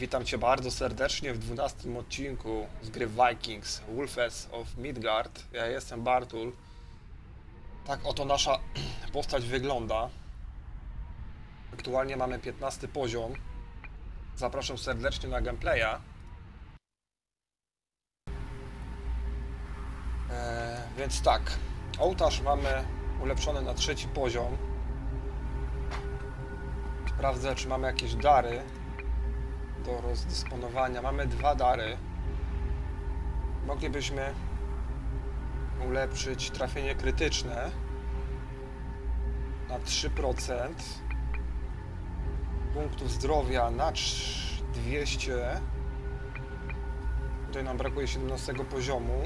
Witam Cię bardzo serdecznie w 12 odcinku z gry Vikings Wolfes of Midgard. Ja jestem Bartul. Tak oto nasza postać wygląda. Aktualnie mamy 15 poziom. Zapraszam serdecznie na gameplaya. Eee, więc tak, ołtarz mamy ulepszony na trzeci poziom. Sprawdzę, czy mamy jakieś dary do rozdysponowania. Mamy dwa dary. Moglibyśmy ulepszyć trafienie krytyczne na 3%. Punktów zdrowia na 200. Tutaj nam brakuje 17 poziomu.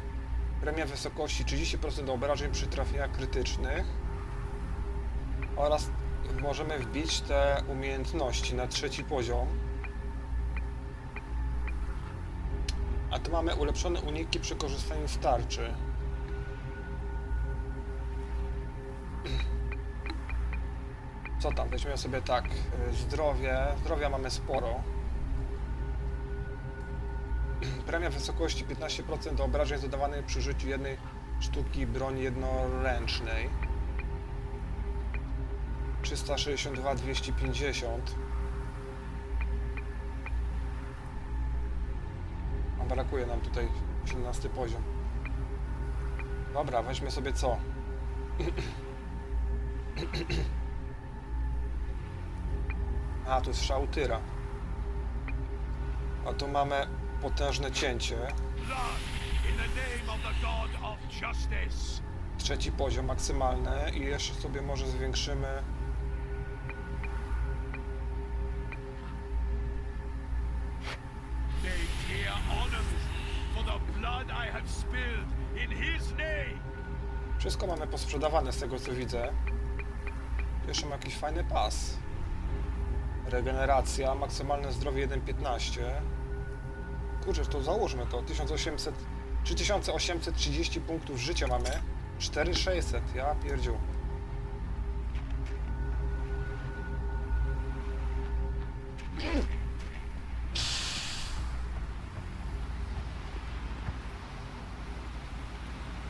Premia wysokości 30% obrażeń przy trafieniach krytycznych. Oraz możemy wbić te umiejętności na trzeci poziom. A tu mamy ulepszone uniki przy korzystaniu z tarczy. Co tam? Weźmiemy sobie tak. Zdrowie. Zdrowia mamy sporo. Premia wysokości 15% do obrażeń zadawanych przy użyciu jednej sztuki broni jednoręcznej. 362, 250. brakuje nam tutaj 17 poziom. Dobra, weźmy sobie co? A, tu jest szałtyra. A tu mamy potężne cięcie. Trzeci poziom maksymalny i jeszcze sobie może zwiększymy z tego co widzę. Jeszcze ma jakiś fajny pas. Regeneracja, maksymalne zdrowie 1.15. Kurczę, to załóżmy to. 1800, 3830 punktów życia mamy. 4600, ja pierdziu.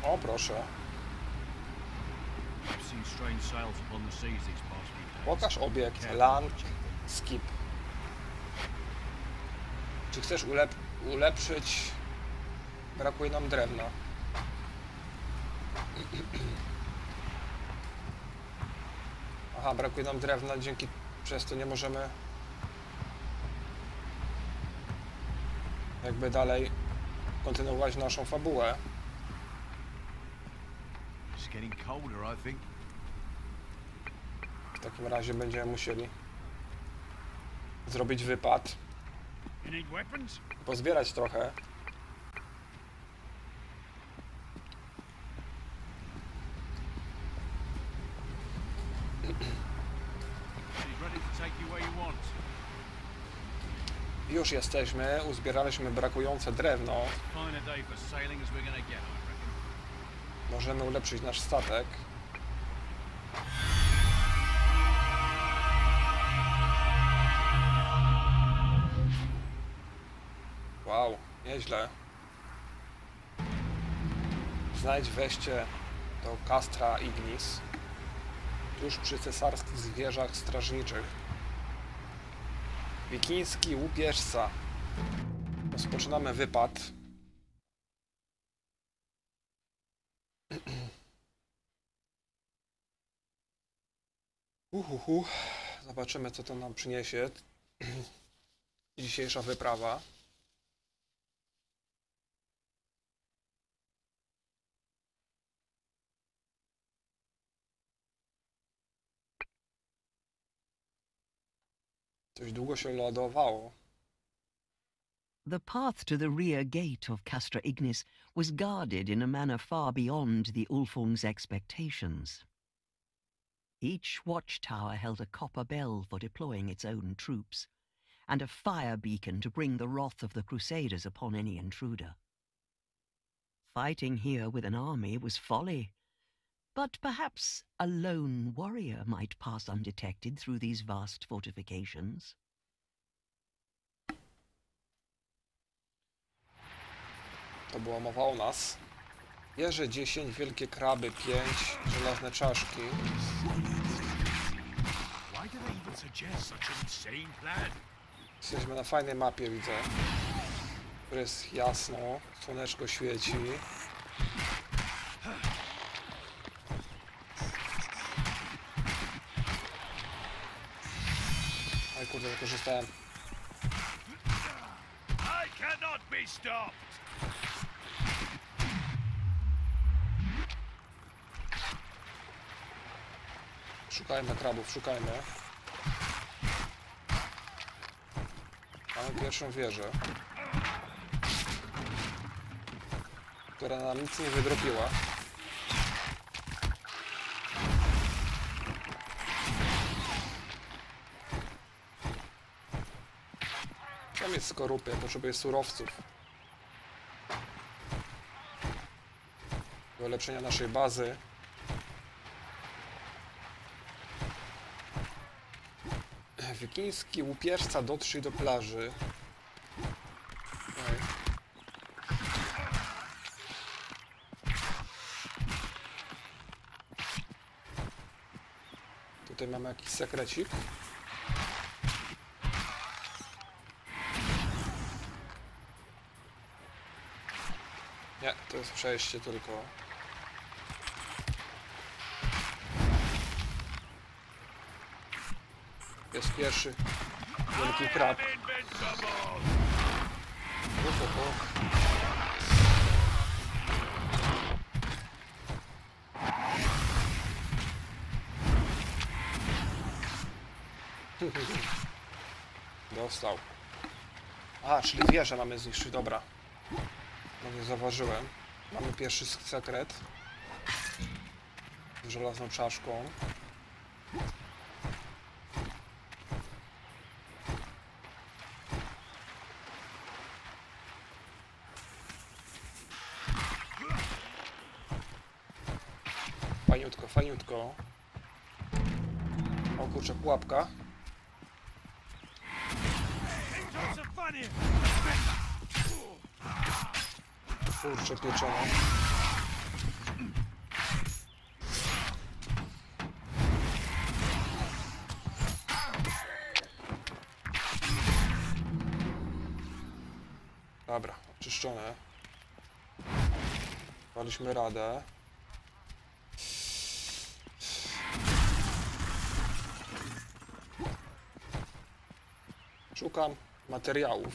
O proszę. Pokaż obiekt. Land. Skip. Czy chcesz ulep ulepszyć? Brakuje nam drewna. Aha, brakuje nam drewna, dzięki przez to nie możemy jakby dalej kontynuować naszą fabułę. It's getting colder, I think. W takim razie będziemy musieli zrobić wypad, pozbierać trochę. Już jesteśmy, uzbieraliśmy brakujące drewno. Możemy ulepszyć nasz statek. Nieźle. Znajdź wejście do Castra Ignis, tuż przy cesarskich zwierzach strażniczych. Wikiński łupieżca. Rozpoczynamy wypad. Uhuhu. Zobaczymy, co to nam przyniesie. Dzisiejsza wyprawa. Długo się ładowało. The path to the rear gate of Castra Ignis was guarded in a manner far beyond the Ulfung's expectations. Each watchtower held a copper bell for deploying its own troops, and a fire beacon to bring the wrath of the Crusaders upon any intruder. Fighting here with an army was folly, but perhaps a lone warrior might pass undetected through these vast fortifications. To było mowa o nas. Jeże 10, wielkie kraby 5, żelazne czaszki. Jesteśmy na fajnej mapie, widzę. Która jest jasno, słoneczko świeci. Kurde, wykorzystałem. Szukajmy krabów, szukajmy. Mamy pierwszą wieżę. Która nam nic nie wydropiła. Jest skorupy, ja potrzebuję surowców. Do naszej bazy. Wikiński łupieżca dotrzyj do plaży. Tutaj mamy jakiś sekrecik. Nie, to jest przejście tylko. Jest pierwszy wielki krab. O, o, o. Dostał. A, czyli wieżę mamy zniszczyć, dobra. No nie zauważyłem. Mamy pierwszy sekret. Z żelazną czaszką. Fajniutko, fajniutko. O kurczę, pułapka. Here! Kurczę, pieczona. Dobra, oczyszczone. Daliśmy radę. Szukam materiałów,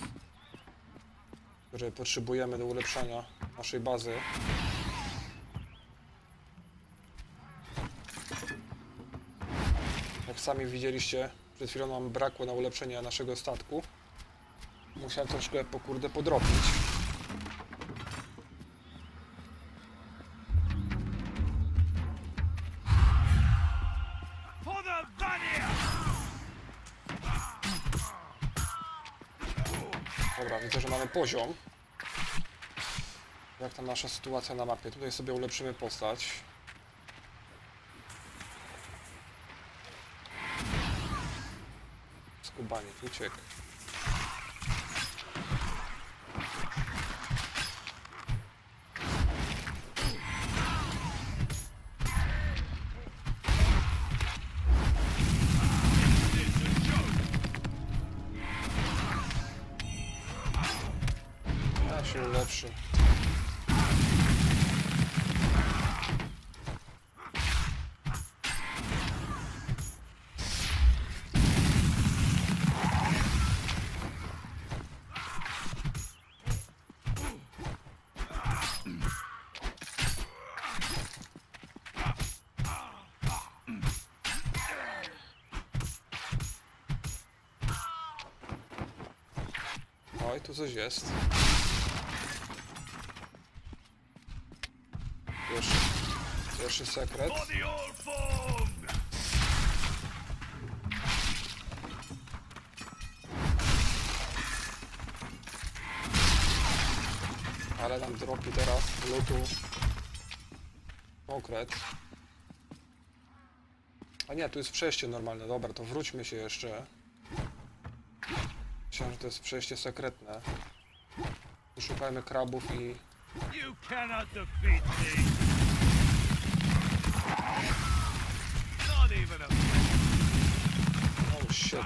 które potrzebujemy do ulepszania naszej bazy. Jak sami widzieliście, przed chwilą nam brakło na ulepszenie naszego statku. Musiałem troszkę po kurde podrobić. Dobra, widzę, że mamy poziom. Tam nasza sytuacja na mapie? Tutaj sobie ulepszymy postać. Skubaniec, uciekł. Coś jest. Pierwszy, pierwszy sekret. Ale nam dropi teraz lutu konkret. A nie, tu jest przejście normalne. Dobra, to wróćmy się jeszcze. To jest przejście sekretne. Poszukajmy krabów i Oh shit.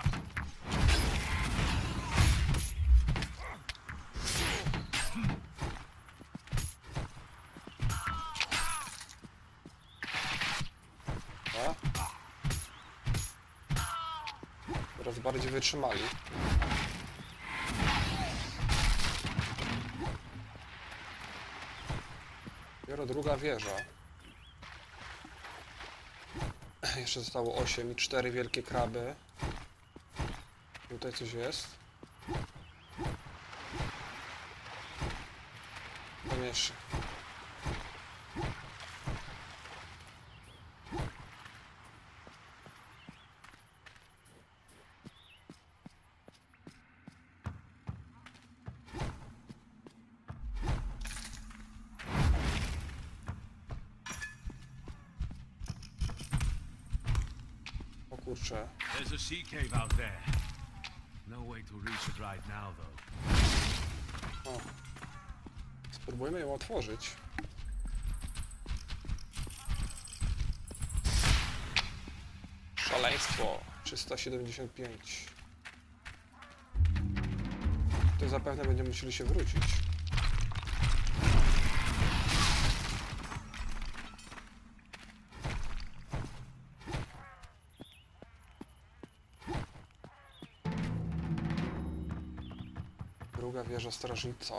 Bardziej wytrzymali. Druga wieża. Jeszcze zostało 8 i 4 wielkie kraby. Tutaj coś jest. Tam jeszcze. Kurczę. There's a sea cave out there. No way to reach it right now, though. O. Spróbujmy ją otworzyć. Szaleństwo 375. To zapewne będziemy musieli się wrócić. Wieża strażnica.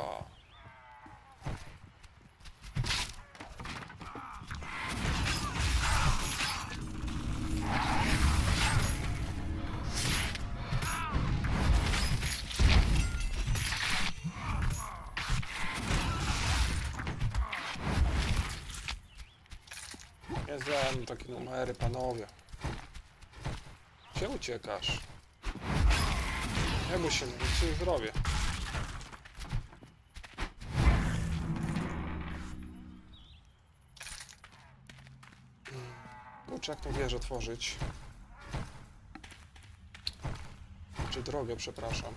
Nie znam takie numery, panowie. Gdzie uciekasz? Nie bój się, nic nie zrobię. Kurczę, jak tą wieżę otworzyć? Czy drogę, przepraszam.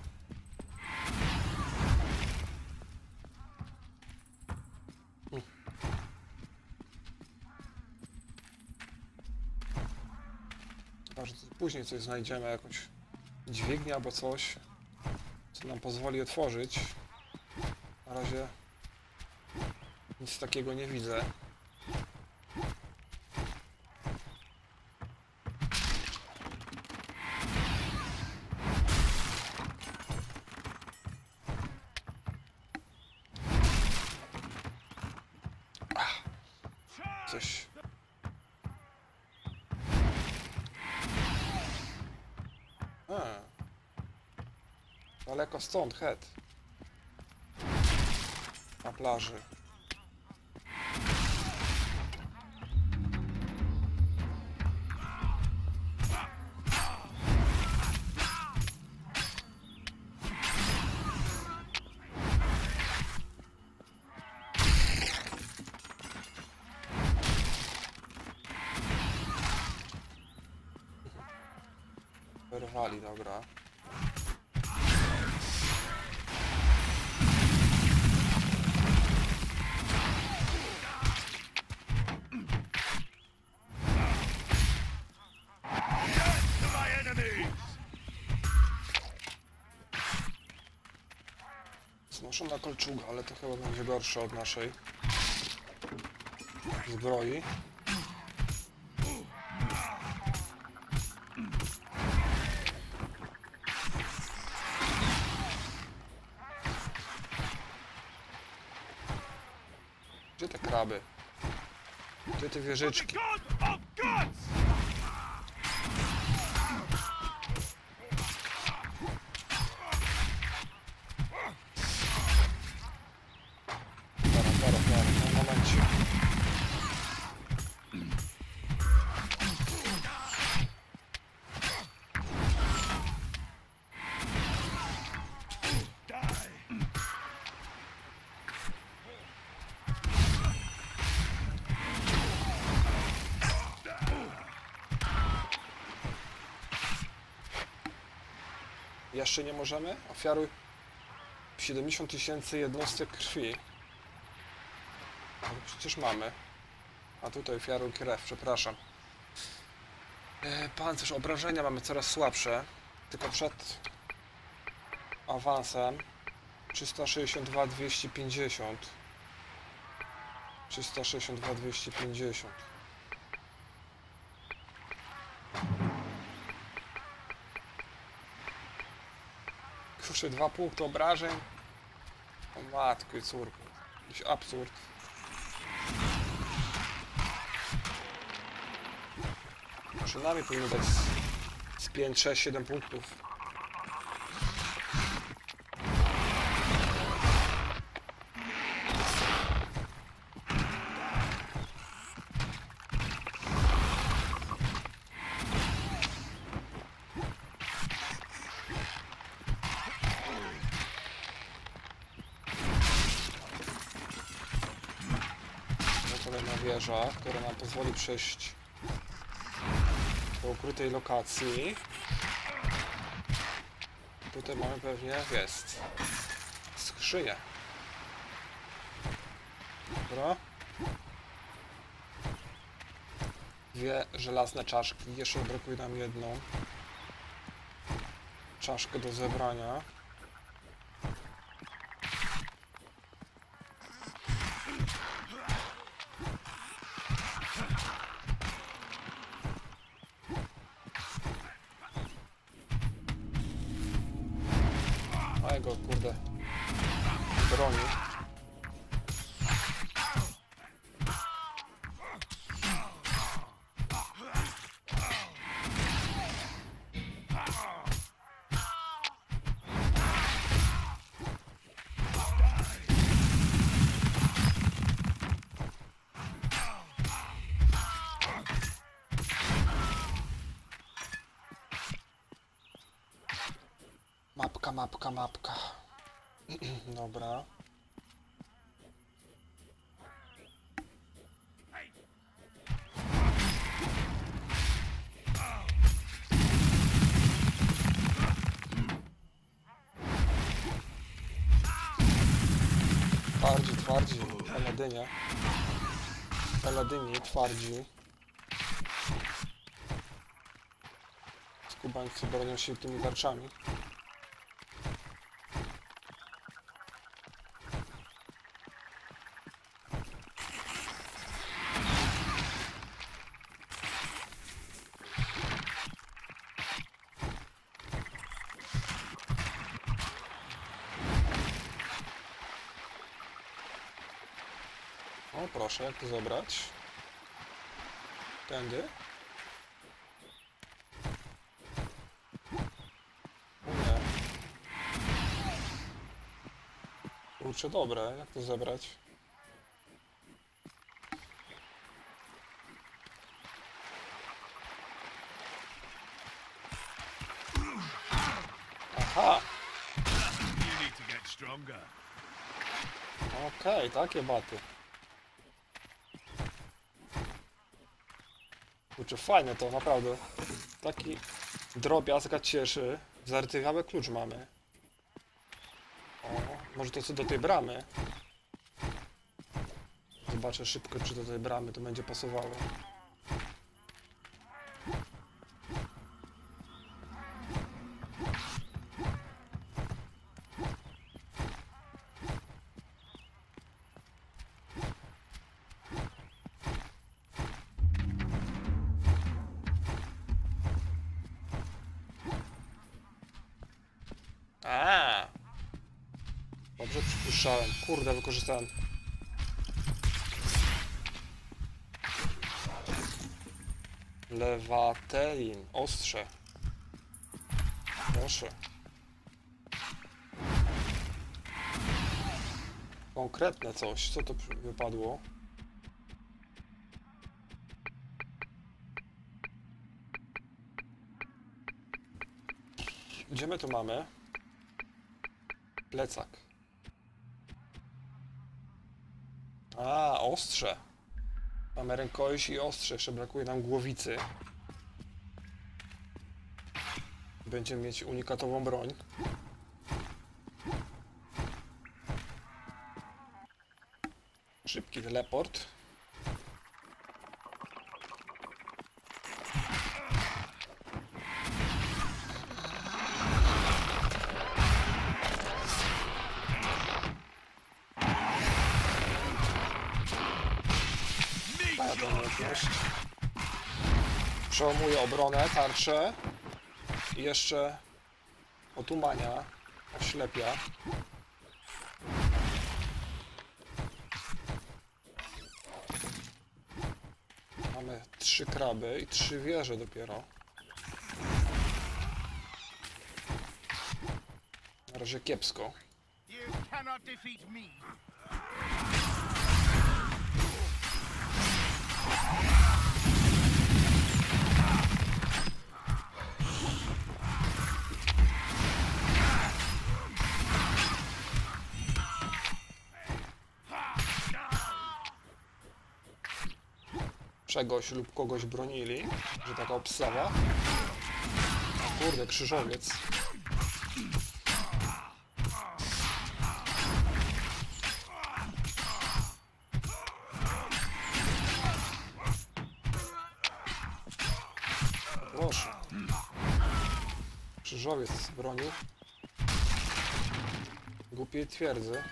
Później coś znajdziemy, jakąś dźwignię albo coś, co nam pozwoli otworzyć. Na razie nic takiego nie widzę. Coś. A. Daleko stąd, het. Na plaży. Wyrwali, dobra. Znoszona kolczuga, ale to chyba będzie gorsze od naszej zbroi. Gdzie te kraby? Gdzie te wieżyczki? Jeszcze nie możemy? Ofiaruj 70 tysięcy jednostek krwi. Ale przecież mamy. A tutaj ofiaruj krew, przepraszam. E, pancerz, obrażenia mamy coraz słabsze. Tylko przed awansem 362 250 362 250 Kurczę, dwa punkty obrażeń? O matko i córko. Jakiś absurd. Przynajmniej powinno dać z 5, 6, 7 punktów. Pozwoli przejść do ukrytej lokacji. Tutaj mamy pewnie, jest, skrzynię. Dobra. Dwie żelazne czaszki, jeszcze brakuje nam jedną. Czaszkę do zebrania. Mapka, mapka. Dobra. Twardzi, twardzi. Paladynie. Paladyni, twardzi. Skubańcy bronią się tymi tarczami. O zebrać? Tędy? O nie. Kurczę, dobre, jak to zebrać? Aha, okej, takie baty. Kurczę, fajne to, naprawdę. Taki drobiazg cieszy. Zartywiały klucz mamy. O, może to co do tej bramy. Zobaczę szybko, czy do tej bramy to będzie pasowało. Kurde, wykorzystałem. Lewatein. Ostrze. Proszę. Konkretne coś. Co to wypadło? Gdzie my to mamy? Plecak. A, ostrze. Mamy rękojeść i ostrze. Jeszcze brakuje nam głowicy. Będziemy mieć unikatową broń. Szybki teleport. Przełamuje obronę, tarczę. I jeszcze otumania, oślepia. Mamy trzy kraby i trzy wieże dopiero. Na razie kiepsko. You cannot defeat me. Czegoś lub kogoś bronili, że taka obstawa. O kurde, krzyżowiec. Proszę. Krzyżowiec bronił. Głupiej twierdzy.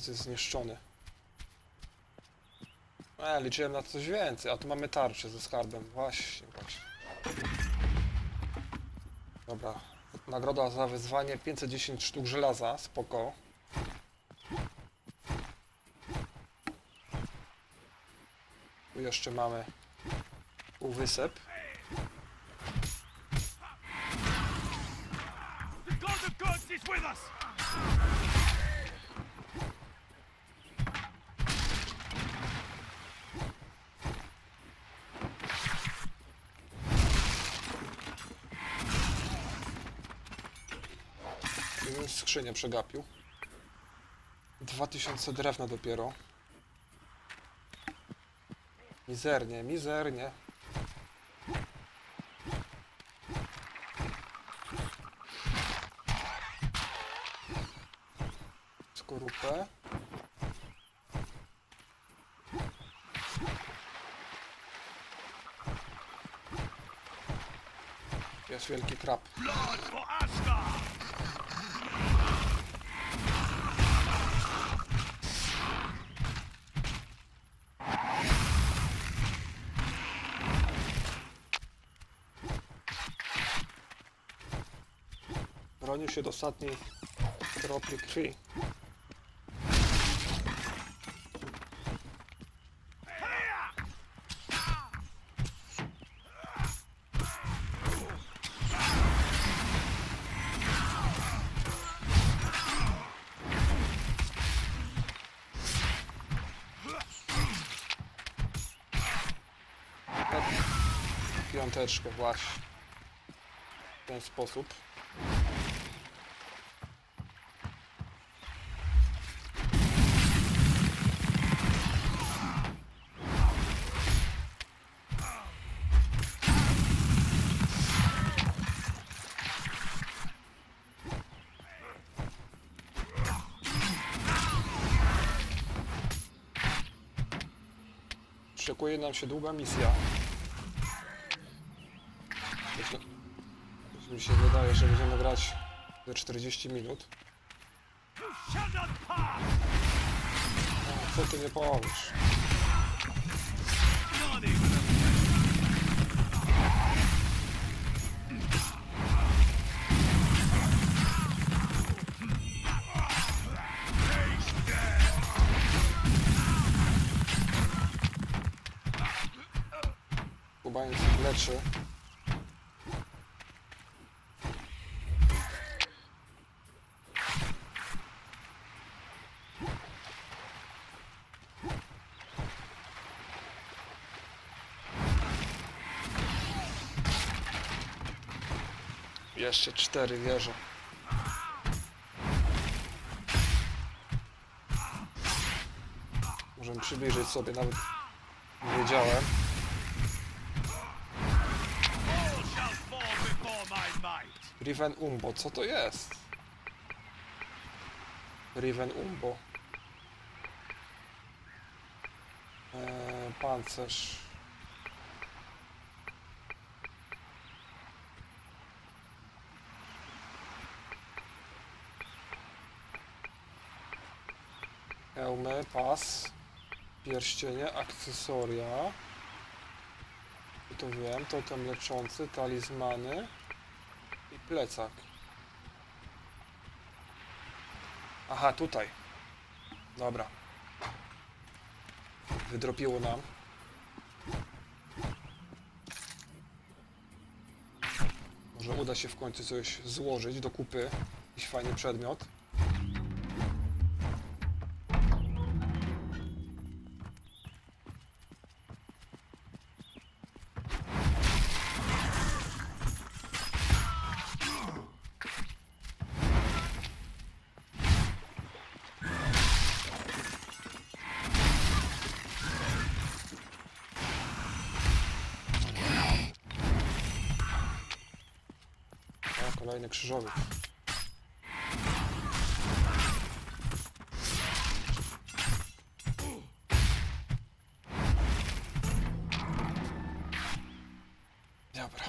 Moc jest zniszczony. E, liczyłem na coś więcej, a tu mamy tarczę ze skarbem. Właśnie, właśnie. Dobra. Nagroda za wyzwanie 510 sztuk żelaza, spoko. Tu jeszcze mamy półwysep. The Gods is with us! Skrzynię przegapił. 2000 drewna dopiero. Mizernie, mizernie. Skorupę. Jest wielki krab. For Asgard! Do ostatniej kropli krwi. Piąteczkę właśnie. W ten sposób. Szykuje nam się długa misja. Myślę, mi się wydaje, że będziemy grać za 40 minut. Co ty nie powiesz? Leczy. Jeszcze cztery wieże. Możemy przybliżyć sobie, nawet nie wiedziałem. Riven Umbo, co to jest? Riven Umbo. Eee, pancerz. Hełmy, pas, pierścienie, akcesoria. I to wiem, totem leczący, talizmany i plecak. Aha, tutaj. Dobra. Wydropiło nam. Może uda się w końcu coś złożyć do kupy. Jakiś fajny przedmiot. Kolejny krzyżowy. Dobra.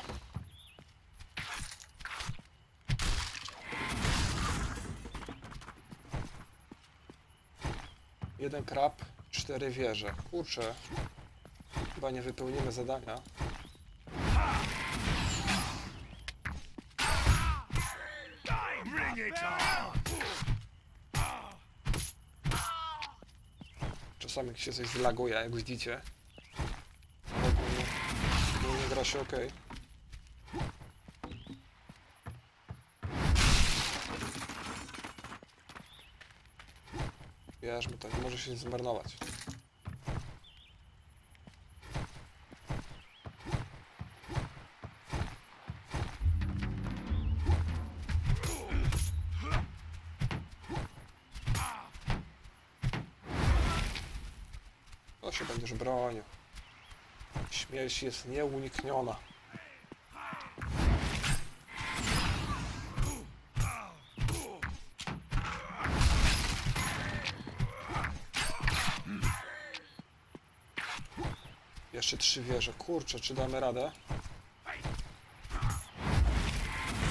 Jeden krab, cztery wieże. Kurczę. Chyba nie wypełnimy zadania. Czasami jak się coś zlaguje, jak widzicie. Ogólnie, gra się ok. Wiesz, bo to nie może się zmarnować. Śmierć jest nieunikniona. Jeszcze trzy wieże. Kurczę, czy damy radę?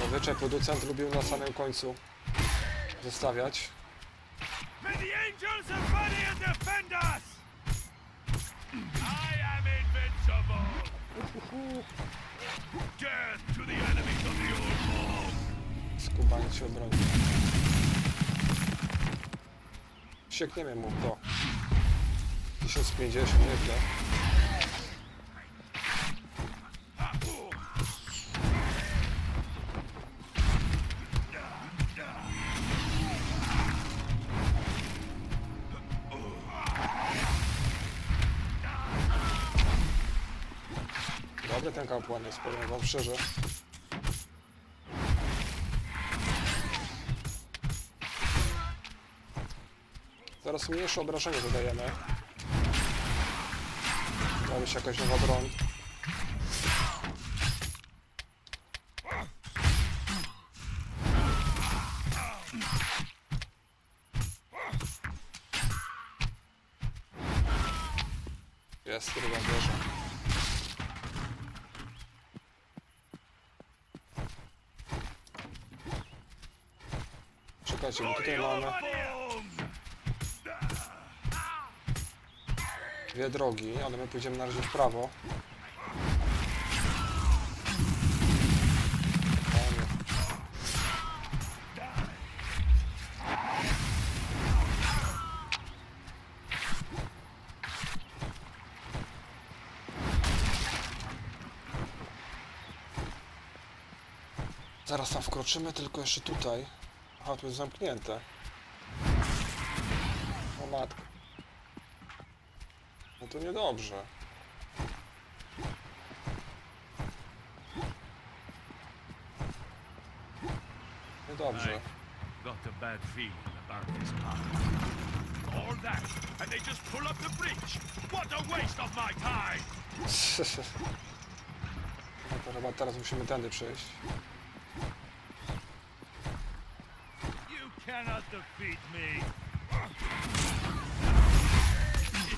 Zazwyczaj producent lubił na samym końcu zostawiać. Skubaniec się obroni. Siekniemy mu to. 1050, nieźle. Jest, powiem wam szczerze. Zaraz mniejsze obrażenie dodajemy. Dała się jakaś nowa broń. Jest druga wieża. Czekajcie, bo tutaj mamy dwie drogi, ale my pójdziemy na razie w prawo. Zaraz tam wkroczymy, tylko jeszcze tutaj. Aha, tu jest zamknięte. O matko. No to niedobrze. Niedobrze. Got a bad feeling about this path. All that, and they just pull up the bridge! What a waste of my time! No to chyba teraz musimy tędy przejść. You cannot defeat me.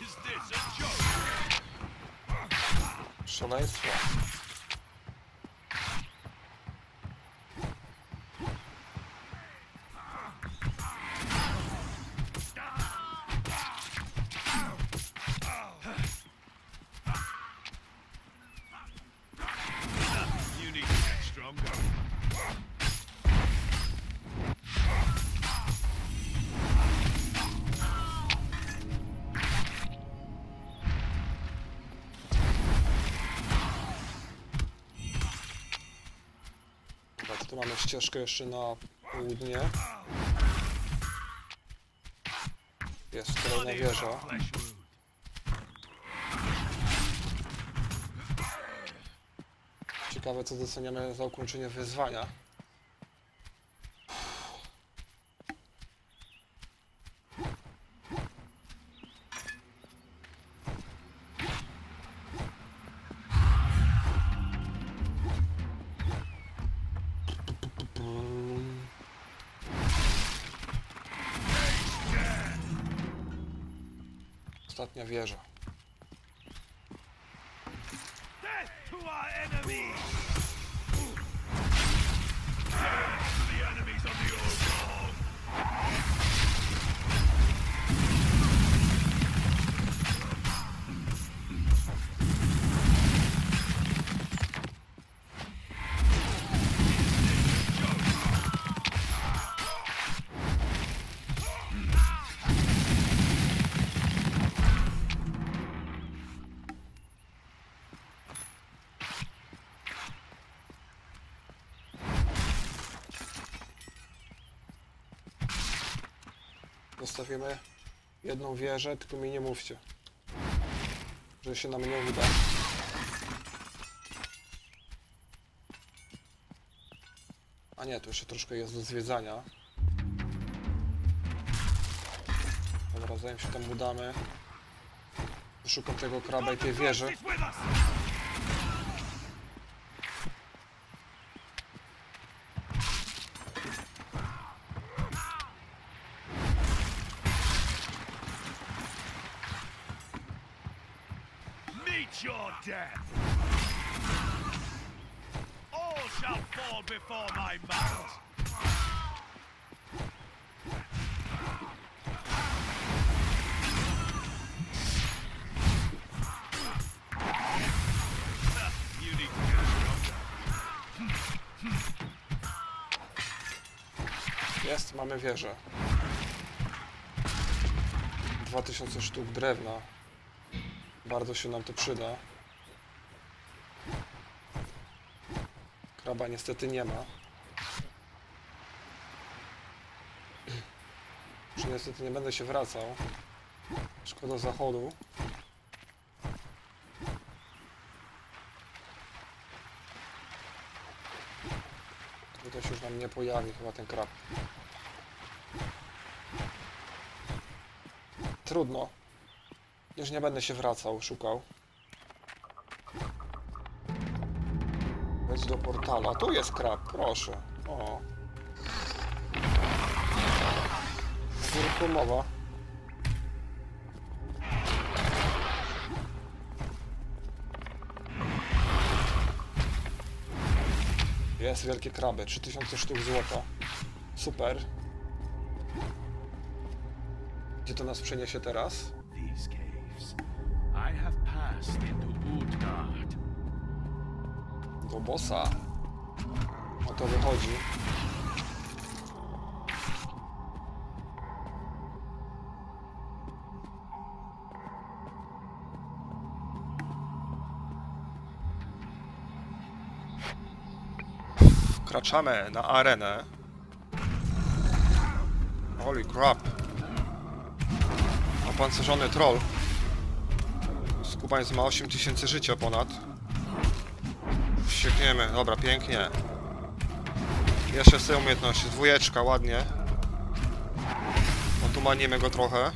Is this a joke? Szaleństwo. You ścieżkę jeszcze na południe. Jest kolejna wieża. Ciekawe co doceniamy za ukończenie wyzwania. Ostatnia wieża. Death Zostawimy jedną wieżę, tylko mi nie mówcie, że się nam nie uda. A nie, tu jeszcze troszkę jest do zwiedzania. Dobra, zanim się tam udamy, szukam tego kraba i tej wieży. Is with us! Meet your death! All shall fall before my stronger. Jest, mamy wieżę. 2000 sztuk drewna. Bardzo się nam to przyda. Kraba niestety nie ma. Już niestety nie będę się wracał. Szkoda zachodu. Tutaj się już nam nie pojawi chyba ten krab. Trudno. Już nie będę się wracał, szukał. Wejdź do portala. Tu jest krab, proszę. O. Uruchomowa. Jest wielkie kraby, 3000 sztuk złota. Super. Gdzie to nas przeniesie teraz? These caves. I have passed Do bossa. O to wychodzi. Wkraczamy na arenę. Holy crap. Opancerzony troll. Skubańc ma 8000 życia ponad. Dobra, pięknie. Jeszcze z tej umiejętności, dwójeczka, ładnie. Otumanimy go trochę.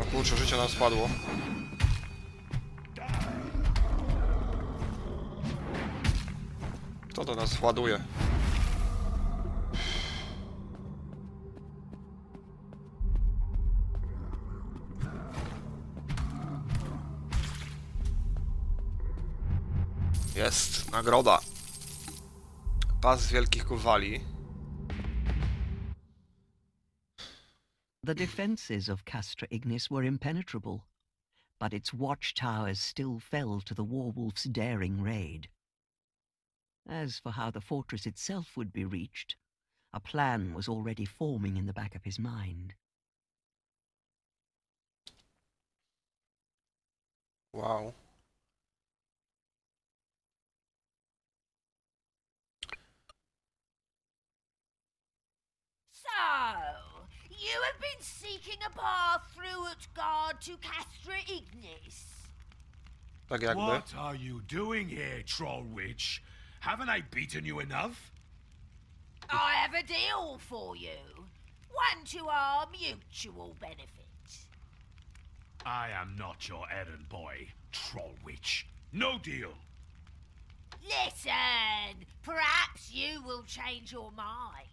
O kurczę, życie nam spadło. To do nas ładuje. Nagroda. Pas wielkich kowali. The defences of Castra Ignis were impenetrable, but its watchtowers still fell to the Warwolf's daring raid. As for how the fortress itself would be reached, a plan was already forming in the back of his mind. Wow. So, you have been seeking a path through Utgard to Castra Ignis. Tak. What are you doing here, troll witch? Haven't I beaten you enough? I have a deal for you. One to our mutual benefit. I am not your errand boy, troll witch. No deal. Listen, perhaps you will change your mind.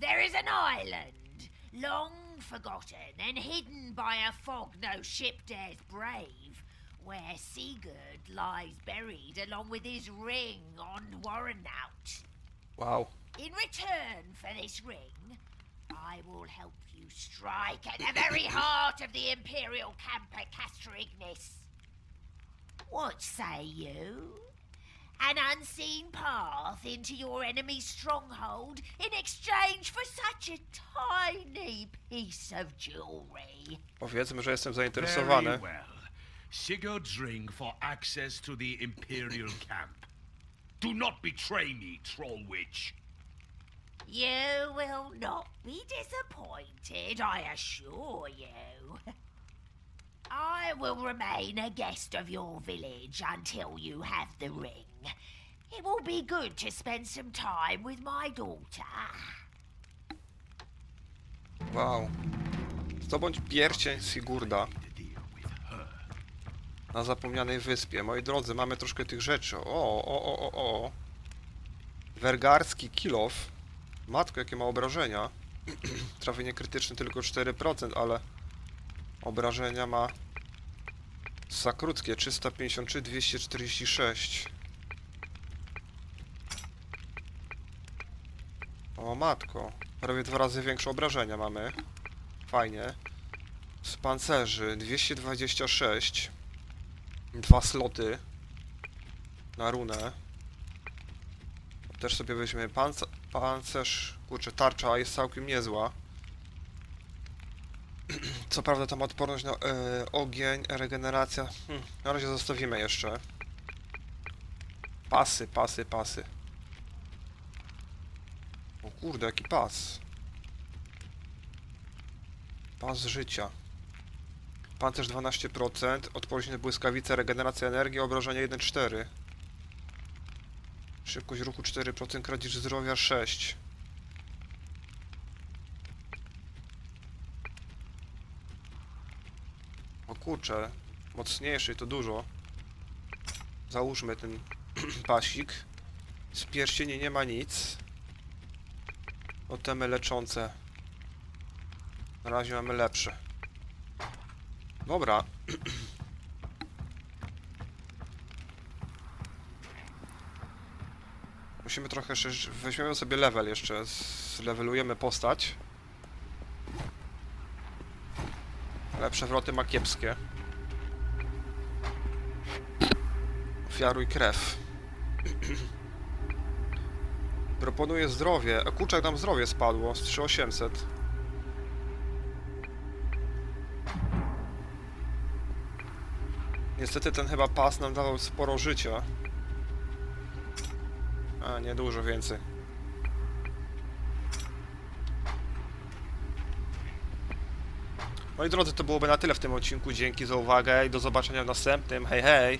There is an island, long forgotten and hidden by a fog no ship dares brave, where Sigurd lies buried along with his ring on Warrenout. Wow. In return for this ring, I will help you strike at the very heart of the Imperial camp at Castra Ignis. What say you? An unseen path into your enemy's stronghold in exchange for such a tiny piece of jewelry. Powiedzmy, że jestem Very well. Sigurd's ring for access to the Imperial camp. Do not betray me, troll witch. You will not be disappointed, I assure you. I will remain a guest of your village until you have the ring. It will be good to spend some time with my daughter. Wow. Zdobądź pierścień Sigurda na zapomnianej wyspie. Moi drodzy, mamy troszkę tych rzeczy. O, o, o, o, o. Wergarski kilof. Matko, jakie ma obrażenia. Trafienie krytyczne tylko 4%, ale obrażenia ma za krótkie. 353, 246. O matko. Prawie dwa razy większe obrażenia mamy. Fajnie. Z pancerzy 226. Dwa sloty na runę. Też sobie weźmiemy panc pancerz. Kurczę, tarcza jest całkiem niezła. Co prawda tam odporność na e, ogień, regeneracja. Hmm, na razie zostawimy jeszcze. Pasy, pasy, pasy. O kurde, jaki pas. Pas życia. Pancerz 12%, odporność na błyskawice, regeneracja energii, obrażenia 1,4. Szybkość ruchu 4%, kradzież zdrowia 6. O kurczę, mocniejszy to dużo. Załóżmy ten pasik. Z pierścieni nie ma nic. Totemy leczące. Na razie mamy lepsze. Dobra. Musimy trochę jeszcze... Weźmiemy sobie level jeszcze. Zlevelujemy postać. Ale przewroty ma kiepskie. Ofiaruj krew. Proponuję zdrowie. A kurczak nam zdrowie spadło z 3800. Niestety ten chyba pas nam dawał sporo życia. A, nie dużo więcej. Moi drodzy, to byłoby na tyle w tym odcinku. Dzięki za uwagę i do zobaczenia w następnym. Hej, hej!